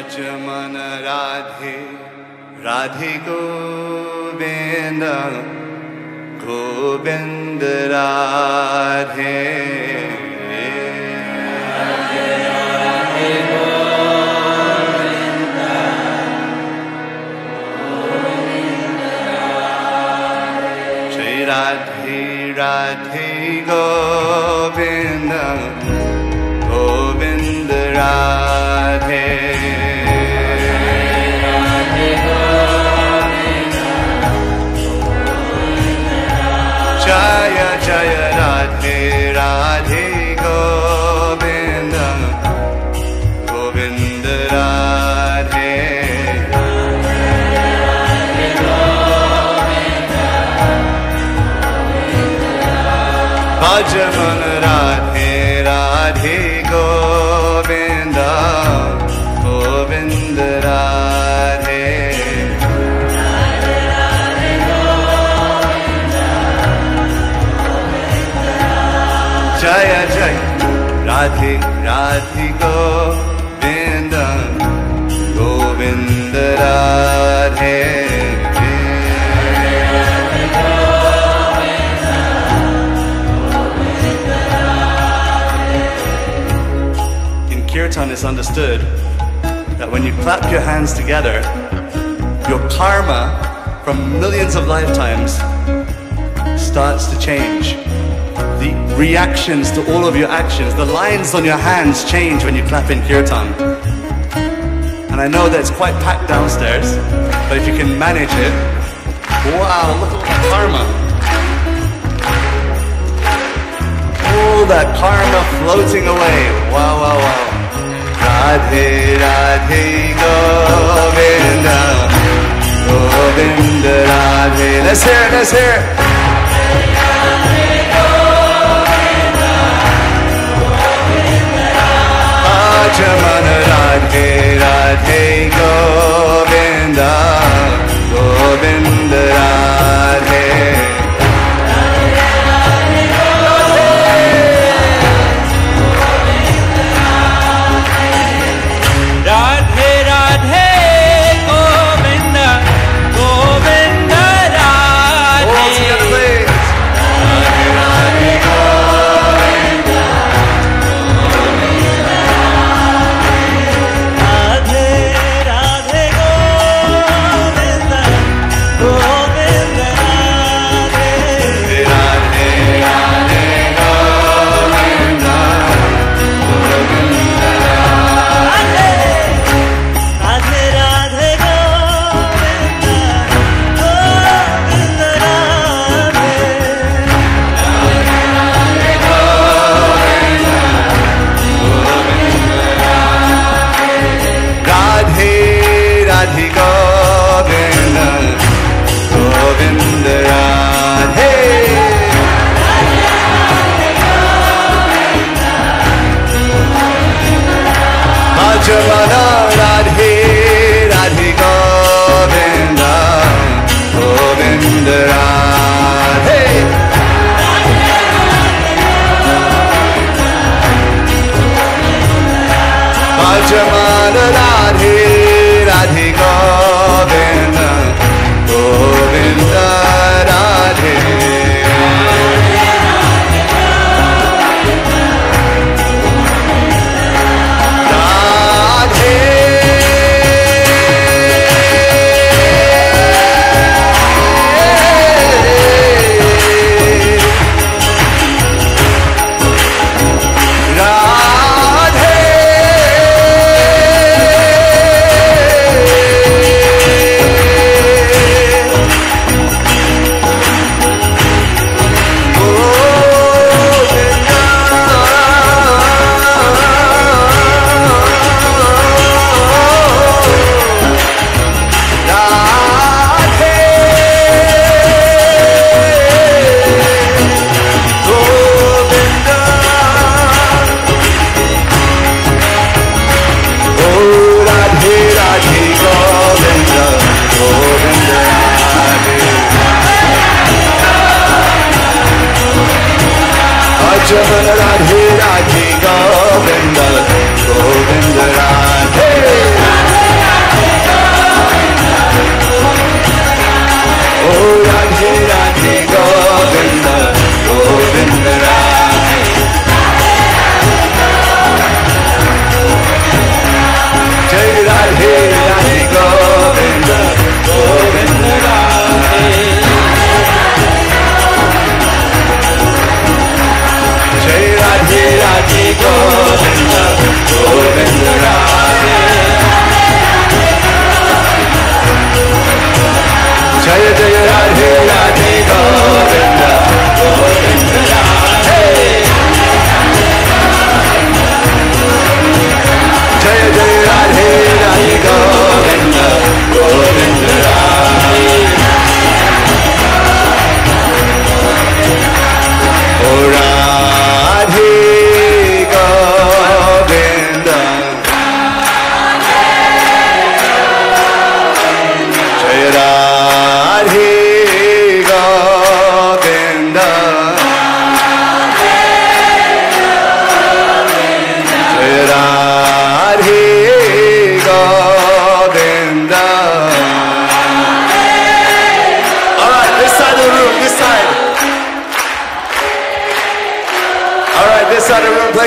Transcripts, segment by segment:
च मन राधे गोबेन्द्र गोविन्द राधे। राधे राधे गोविन्द गोविन्द राधे। भजमन राधे राधे गोविंद गोविंद राधे। जय जय Radhe Radhe Govind Govind Radhe. It's understood that when you clap your hands together, your karma from millions of lifetimes starts to change. The reactions to all of your actions, the lines on your hands change when you clap in kirtan. And I know that it's quite packed downstairs, but if you can manage it, wow, look at that karma. All that karma floating away. Wow, wow, wow. Radhe, Radhe, Govinda. Let's hear it, let's hear it. Ajaman Radhe, Radhe, Govinda. Govinda, Radhe. Ajaman Radhe Radhe Govinda Govinda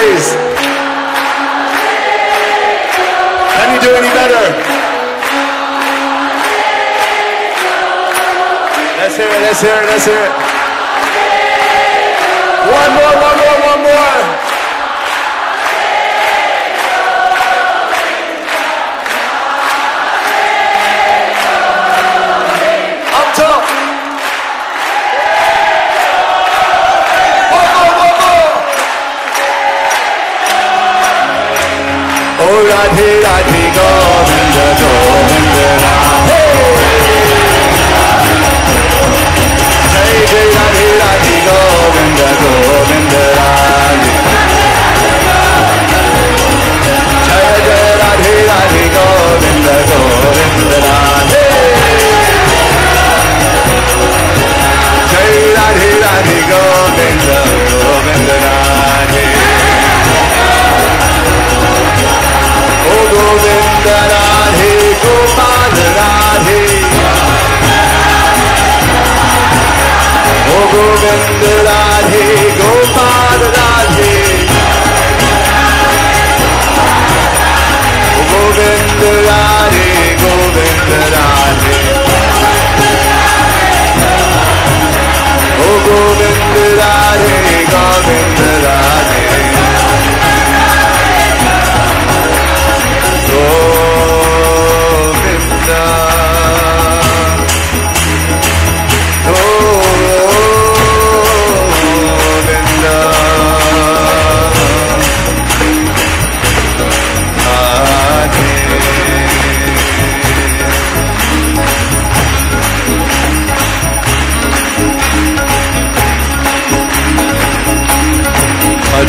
praise. Can you do any better? Let's hear it, let's hear it, let's hear it. Radhe, Govinda, Govinda,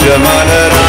Germanen.